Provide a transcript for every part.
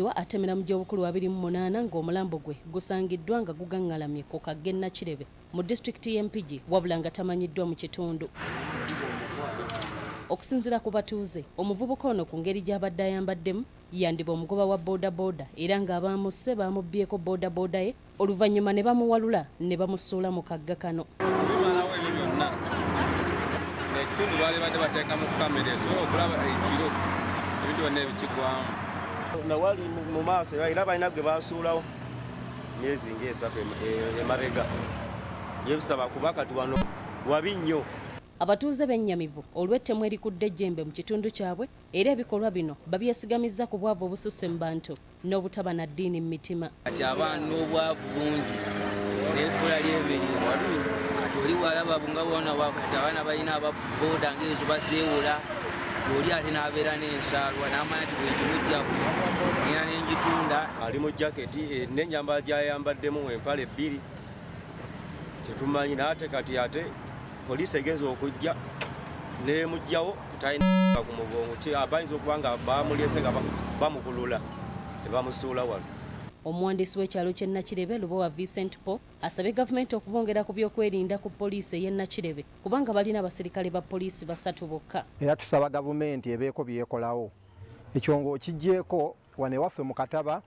atemeddwa atemera mu gy'obukulu 28 ng'omulambo gwe gusangiddwa nga gugaŋŋalamye ku kagge nakirebe mu disitulikiti y'empigi wabula nga tamanyiddwa mu kitundu. Okusinziira ku batuuze omuvubuka ono ku ngeri gy'abadde ayambaddemu yandiba omugoba wa boodabooda era ng'abaamusse baamubbyeko boodabooda ye oluvannyuma ne bamuwalula ne bamusuula mu kagga kano. Bimalawo ebyo byonna. Ekitundu baali badde bateekamu kamera esobola okulaba ekiro. Ebintu byonna ebikigwamu nawali mu maaso era balina gwe basuulawo myezi ngaesatu emabega yebisaba kuba kati wano wabi nnyo. Abatuuze b'ennyamivu olw'ettemu erikudde ejjembe mu kitundu kyabwe era ebikolwa bino babyesigamiza ku bwavu obususse mu bantu n'obutaba na ddiini mu mitima. Kati abaana n'obwavu bungi n'ebbula ly'emirimu. Kati oli walaba nga bona kati abaana balina ababooda ngaezo bazeewola kati oli ate n'abeera n'ensaalwa n'amanya nti bwekimujjaku nina n'engitunda ali mu jaketi n'enyambala gyayambaddemu empale bbiri. Tetumanyi naate kati ate poliisi egenza okujja nemugjawo talina ku mugongo. Abayinza okuba nga bamulyese nga bamukulula ne bamusuula wano omuwandiisi w'ekyalo ky'e nakirebe lubowa vincent paul asabye gavumenti okubongera ku byokwerinda ku poliisi ey'e nakirebe kubanga balina abaserikale ba poliisi basatu bokka. Era tusaba gavumenti ebeeko byekolawo. Ekyo ng'okijjeeko wane waffe mu kataba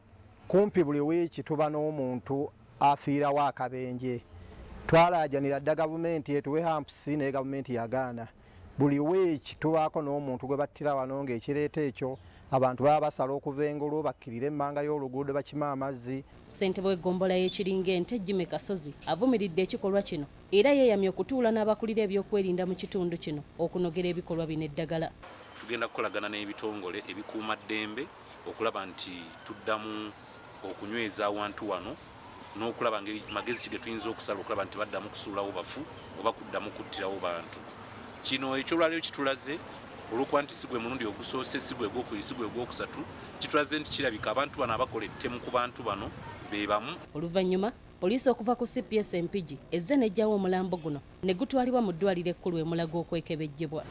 kumpi buli wiiki tuba n'omuntu afiirawo akabenje twalajanira dda gavumenti etuwe hampusi naye gavumenti yagaana buli wiiki tubaako n'omuntu gwe battira wano ng'ekireeta ekyo abantu baba basala okuva engulu bakkirira emmanga y'oluguudo bakima amazzi. Ssentebe w'eggombolola y'ekiringa ente jime kasozi avumiridde ekikolwa kino. Era yeeyamye okutuula n'abakulira ebyokwerinda mu kitundu kino okunogera ebikolwa bino eddagala. Tugenda kukolagana n'ebitongole ebikuuma ddembe okulaba nti tuddamu okunyweza awantu wano n'okulaba ngeri magezi ki ge tuyinza okusala okulaba nti baddamu kusuulawo bafu oba kuddamu kuttirawo bantu kino ekyolwaleero kitulaze olwokuba nti si gwe mulundi ogusoose si gwe gwokubiri si gwe gwokusatu kitulaze nti kirabika abantu bano abakola ettemu ku bantu bano be bamu. Oluvannyuma poliisi okuva ku cps empigi ezze n'ejjawo omulambo guno ne gutwalibwa mu ddwaliro ekkulu emulaga okwekebejjebwa